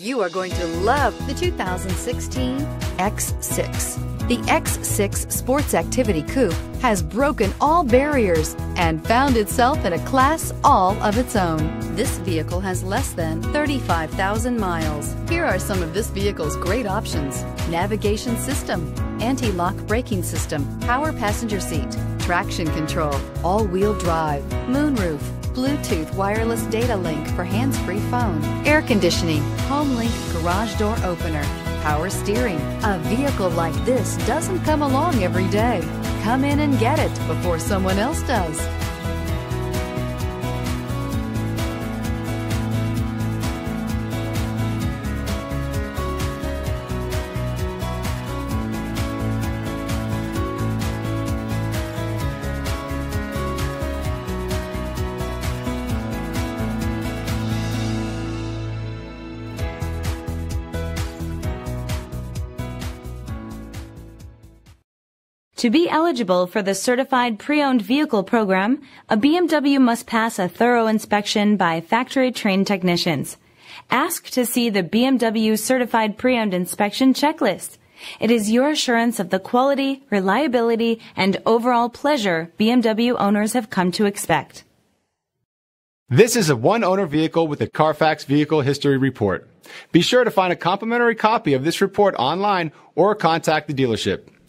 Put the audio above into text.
You are going to love the 2016 X6. The X6 Sports Activity Coupe has broken all barriers and found itself in a class all of its own. This vehicle has less than 35,000 miles. Here are some of this vehicle's great options. Navigation system, anti-lock braking system, power passenger seat, traction control, all-wheel drive, moonroof, Bluetooth wireless data link for hands-free phone, air conditioning, home link garage door opener, power steering. A vehicle like this doesn't come along every day. Come in and get it before someone else does. To be eligible for the Certified Pre-Owned Vehicle Program, a BMW must pass a thorough inspection by factory-trained technicians. Ask to see the BMW Certified Pre-Owned Inspection Checklist. It is your assurance of the quality, reliability, and overall pleasure BMW owners have come to expect. This is a one owner vehicle with a Carfax Vehicle History Report. Be sure to find a complimentary copy of this report online or contact the dealership.